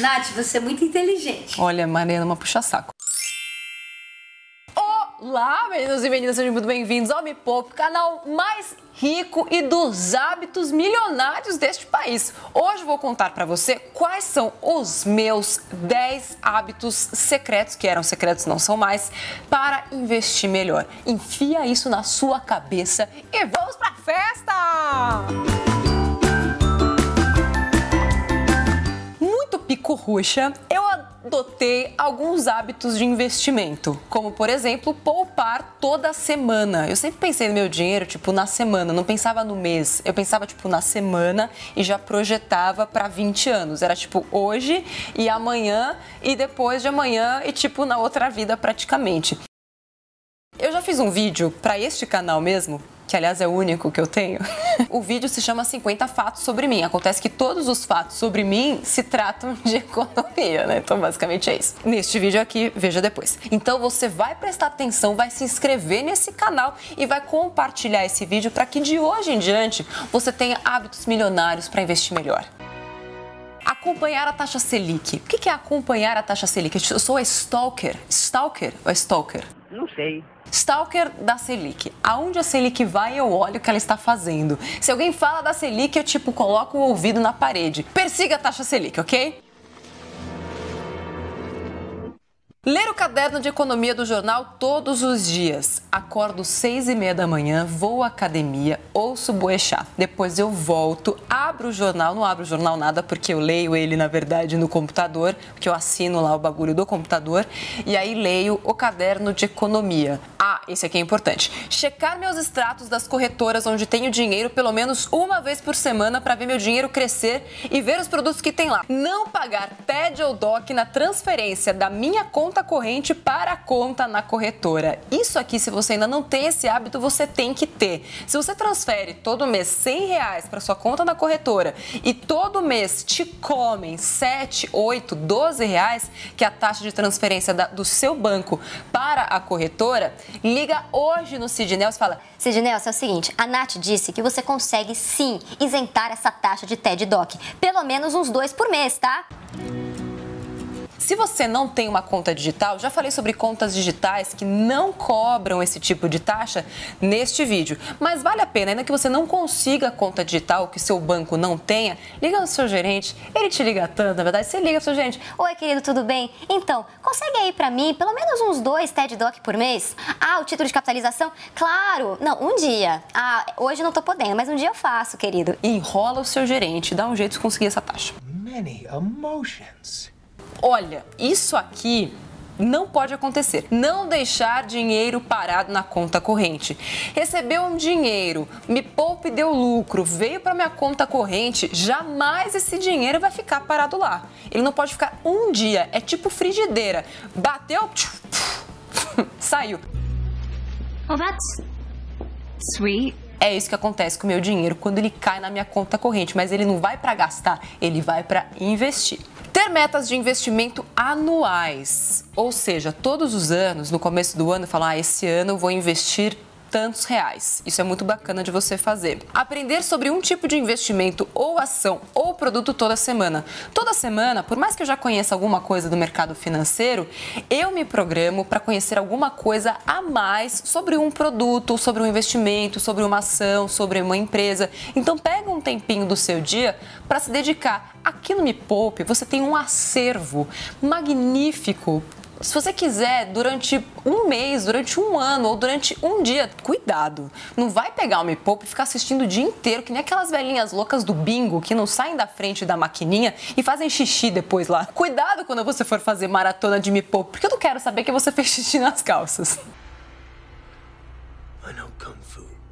Nath, você é muito inteligente. Olha, Mariana, uma puxa-saco. Olá, meninos e meninas, sejam muito bem-vindos ao Me Poupe, canal mais rico e dos hábitos milionários deste país. Hoje vou contar para você quais são os meus 10 hábitos secretos, que eram secretos, não são mais, para investir melhor. Enfia isso na sua cabeça e vamos pra festa! Muito pico-ruxa, eu adotei alguns hábitos de investimento, como por exemplo, poupar toda semana. Eu sempre pensei no meu dinheiro, tipo, na semana, não pensava no mês. Eu pensava tipo na semana e já projetava para 20 anos. Era tipo hoje e amanhã e depois de amanhã e tipo na outra vida praticamente. Eu já fiz um vídeo para este canal mesmo, que aliás é o único que eu tenho. o vídeo se chama 50 fatos sobre mim. Acontece que todos os fatos sobre mim se tratam de economia, né? Então basicamente é isso. Neste vídeo aqui, veja depois. Então você vai prestar atenção, vai se inscrever nesse canal e vai compartilhar esse vídeo para que de hoje em diante você tenha hábitos milionários para investir melhor. Acompanhar a taxa Selic. O que é acompanhar a taxa Selic? Eu sou a stalker. Stalker ou stalker? Não sei. Stalker da Selic. Aonde a Selic vai, eu olho o que ela está fazendo. Se alguém fala da Selic, eu tipo coloco o ouvido na parede. Persiga a taxa Selic, ok? Ler o caderno de economia do jornal todos os dias. Acordo seis e meia da manhã, vou à academia, ouço Boechat. Depois eu volto, abro o jornal, não abro o jornal nada porque eu leio ele na verdade no computador, porque eu assino lá o bagulho do computador e aí leio o caderno de economia. Ah, esse aqui é importante. Checar meus extratos das corretoras onde tenho dinheiro pelo menos uma vez por semana para ver meu dinheiro crescer e ver os produtos que tem lá. Não pagar TED ou DOC na transferência da minha conta corrente para a conta na corretora. Isso aqui, se você ainda não tem esse hábito, você tem que ter. Se você transfere todo mês 100 reais para sua conta na corretora e todo mês te comem 7, 8, 12 reais, que é a taxa de transferência da, do seu banco para a corretora, liga hoje no Sidney e fala: Sidney, é o seguinte, a Nath disse que você consegue sim isentar essa taxa de TED Doc. Pelo menos uns dois por mês, tá? Se você não tem uma conta digital, já falei sobre contas digitais que não cobram esse tipo de taxa neste vídeo. Mas vale a pena, ainda que você não consiga conta digital, que seu banco não tenha, liga no seu gerente. Ele te liga tanto, na verdade, você liga pro seu gerente. Oi, querido, tudo bem? Então, consegue aí para mim pelo menos uns dois TED Doc por mês? Ah, o título de capitalização? Claro! Não, um dia. Ah, hoje não tô podendo, mas um dia eu faço, querido. Enrola o seu gerente, dá um jeito de conseguir essa taxa. Many emotions. Olha, isso aqui não pode acontecer. Não deixar dinheiro parado na conta corrente. Recebeu um dinheiro, me poupe deu lucro, veio para minha conta corrente, jamais esse dinheiro vai ficar parado lá. Ele não pode ficar um dia, é tipo frigideira. Bateu, saiu. Oh, that's sweet. É isso que acontece com o meu dinheiro quando ele cai na minha conta corrente, mas ele não vai para gastar, ele vai para investir. Ter metas de investimento anuais, ou seja, todos os anos, no começo do ano, falar: ah, esse ano eu vou investir tantos reais. Isso é muito bacana de você fazer. Aprender sobre um tipo de investimento ou ação ou produto toda semana. Toda semana, por mais que eu já conheça alguma coisa do mercado financeiro, eu me programo para conhecer alguma coisa a mais sobre um produto, sobre um investimento, sobre uma ação, sobre uma empresa. Então pega um tempinho do seu dia para se dedicar. Aqui no Me Poupe, você tem um acervo magnífico se você quiser, durante um mês, durante um ano ou durante um dia, cuidado. Não vai pegar o Me e ficar assistindo o dia inteiro, que nem aquelas velhinhas loucas do bingo que não saem da frente da maquininha e fazem xixi depois lá. Cuidado quando você for fazer maratona de Me porque eu não quero saber que você fez xixi nas calças.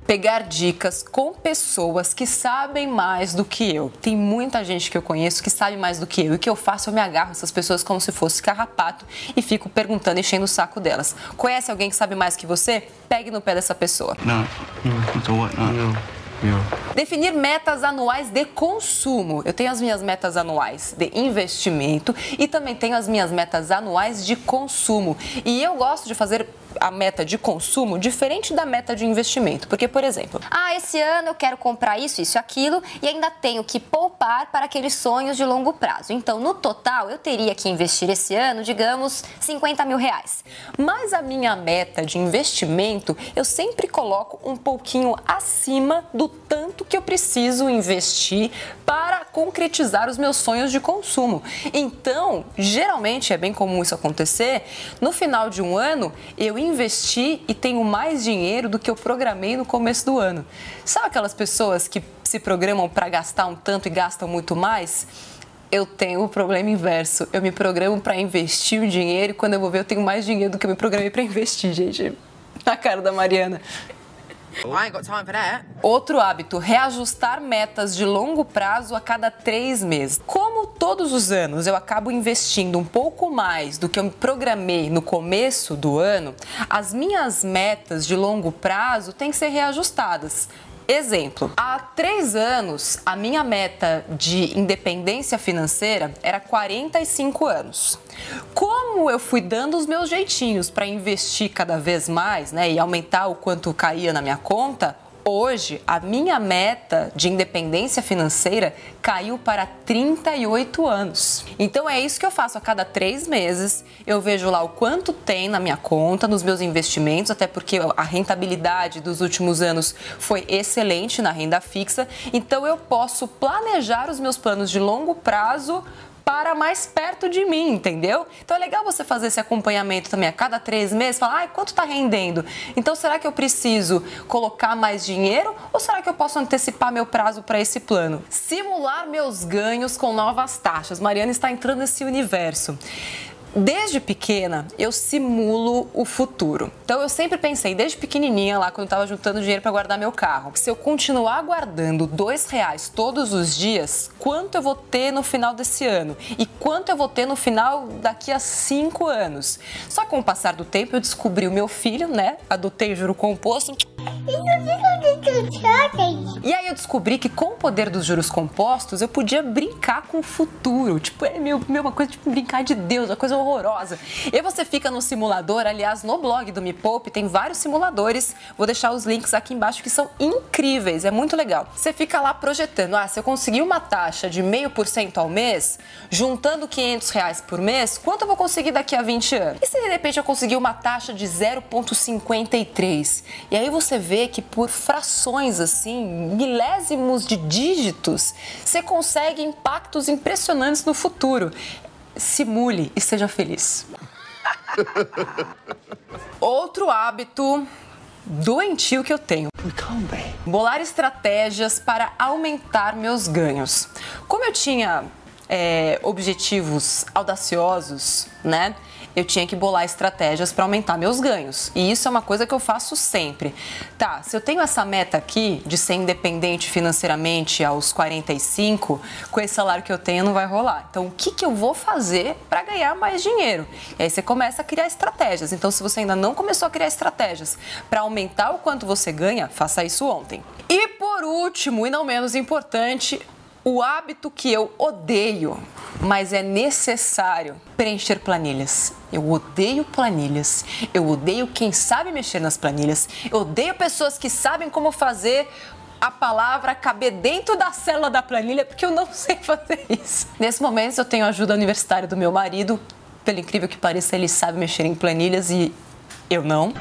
Pegar dicas com pessoas que sabem mais do que eu. Tem muita gente que eu conheço que sabe mais do que eu. E o que eu faço? Eu me agarro essas pessoas como se fosse carrapato e fico perguntando, enchendo o saco delas. Conhece alguém que sabe mais que você? Pegue no pé dessa pessoa. Não, não, what? Não. Definir metas anuais de consumo. Eu tenho as minhas metas anuais de investimento e também tenho as minhas metas anuais de consumo. E eu gosto de fazer a meta de consumo diferente da meta de investimento. Porque, por exemplo, ah, esse ano eu quero comprar isso, isso, aquilo e ainda tenho que poupar para aqueles sonhos de longo prazo. Então, no total, eu teria que investir esse ano, digamos, 50 mil reais. Mas a minha meta de investimento, eu sempre coloco um pouquinho acima do tanto que eu preciso investir para concretizar os meus sonhos de consumo. Então, geralmente é bem comum isso acontecer. No final de um ano, eu investi e tenho mais dinheiro do que eu programei no começo do ano. Sabe aquelas pessoas que se programam para gastar um tanto e gastam muito mais? eu tenho o problema inverso. Eu me programo para investir o dinheiro e quando eu vou ver eu tenho mais dinheiro do que eu me programei para investir, gente. Na cara da Mariana. Outro hábito, reajustar metas de longo prazo a cada três meses. Como todos os anos eu acabo investindo um pouco mais do que eu me programei no começo do ano, as minhas metas de longo prazo têm que ser reajustadas. Exemplo, há três anos a minha meta de independência financeira era 45 anos. Como eu fui dando os meus jeitinhos para investir cada vez mais né, e aumentar o quanto caía na minha conta, Hoje, a minha meta de independência financeira caiu para 38 anos. Então é isso que eu faço a cada três meses. Eu vejo lá o quanto tem na minha conta, nos meus investimentos, até porque a rentabilidade dos últimos anos foi excelente na renda fixa. Então eu posso planejar os meus planos de longo prazo para mais perto de mim, entendeu? Então é legal você fazer esse acompanhamento também a cada três meses, falar, ai, quanto está rendendo? Então será que eu preciso colocar mais dinheiro ou será que eu posso antecipar meu prazo para esse plano? Simular meus ganhos com novas taxas. Mariana está entrando nesse universo. Desde pequena, eu simulo o futuro. Então, eu sempre pensei, desde pequenininha, lá quando eu estava juntando dinheiro para guardar meu carro, se eu continuar guardando dois reais todos os dias, quanto eu vou ter no final desse ano? E quanto eu vou ter no final daqui a cinco anos? Só com o passar do tempo, eu descobri o meu filho, né? Adotei juro composto. E aí eu descobri que com o poder dos juros compostos, eu podia brincar com o futuro. Tipo, é meu, meu uma coisa tipo brincar de Deus, uma coisa horrorosa. E você fica no simulador, aliás, no blog do Me Poupe tem vários simuladores. Vou deixar os links aqui embaixo que são incríveis, é muito legal. Você fica lá projetando, ah, se eu conseguir uma taxa de meio por cento ao mês, juntando 500 reais por mês, quanto eu vou conseguir daqui a 20 anos? E se de repente eu conseguir uma taxa de 0,53? E aí você vê que por frações assim, milésimos de dígitos, você consegue impactos impressionantes no futuro simule e seja feliz. Outro hábito doentio que eu tenho. Bolar estratégias para aumentar meus ganhos. Como eu tinha é, objetivos audaciosos, né? eu tinha que bolar estratégias para aumentar meus ganhos. E isso é uma coisa que eu faço sempre. Tá, se eu tenho essa meta aqui de ser independente financeiramente aos 45, com esse salário que eu tenho não vai rolar. Então, o que, que eu vou fazer para ganhar mais dinheiro? E aí você começa a criar estratégias. Então, se você ainda não começou a criar estratégias para aumentar o quanto você ganha, faça isso ontem. E por último, e não menos importante, o hábito que eu odeio, mas é necessário preencher planilhas. Eu odeio planilhas. Eu odeio quem sabe mexer nas planilhas. Eu odeio pessoas que sabem como fazer a palavra caber dentro da célula da planilha, porque eu não sei fazer isso. Nesse momento, eu tenho a ajuda universitária do meu marido. Pelo incrível que pareça, ele sabe mexer em planilhas e eu não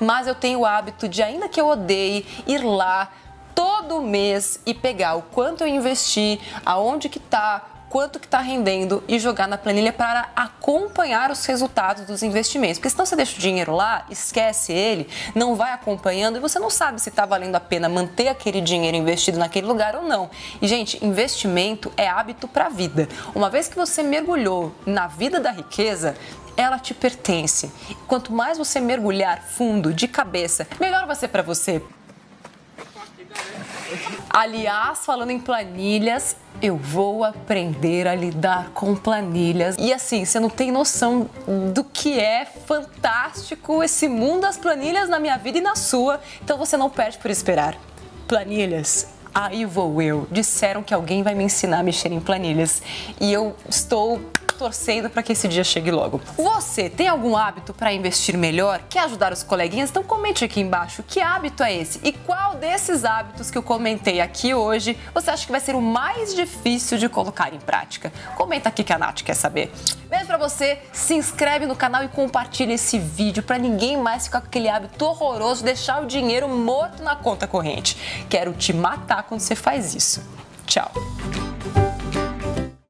mas eu tenho o hábito de, ainda que eu odeie, ir lá, todo mês e pegar o quanto eu investi, aonde que tá, quanto que está rendendo e jogar na planilha para acompanhar os resultados dos investimentos. Porque senão você deixa o dinheiro lá, esquece ele, não vai acompanhando e você não sabe se está valendo a pena manter aquele dinheiro investido naquele lugar ou não. E, gente, investimento é hábito para a vida. Uma vez que você mergulhou na vida da riqueza, ela te pertence. Quanto mais você mergulhar fundo, de cabeça, melhor vai ser para você. Aliás, falando em planilhas, eu vou aprender a lidar com planilhas. E assim, você não tem noção do que é fantástico esse mundo das planilhas na minha vida e na sua. Então você não perde por esperar. Planilhas. Aí vou eu. Disseram que alguém vai me ensinar a mexer em planilhas. E eu estou torcendo para que esse dia chegue logo. Você tem algum hábito para investir melhor? Quer ajudar os coleguinhas? Então comente aqui embaixo que hábito é esse e qual desses hábitos que eu comentei aqui hoje você acha que vai ser o mais difícil de colocar em prática. Comenta aqui que a Nath quer saber. Beijo pra você, se inscreve no canal e compartilha esse vídeo para ninguém mais ficar com aquele hábito horroroso de deixar o dinheiro morto na conta corrente. Quero te matar quando você faz isso. Tchau.